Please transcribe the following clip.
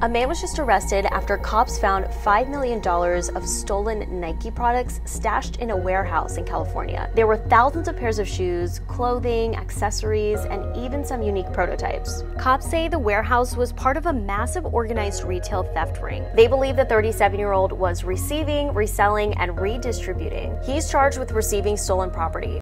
A man was just arrested after cops found $5 million of stolen Nike products stashed in a warehouse in California. There were thousands of pairs of shoes, clothing, accessories, and even some unique prototypes. Cops say the warehouse was part of a massive organized retail theft ring. They believe the 37 year old was receiving, reselling, and redistributing. He's charged with receiving stolen property.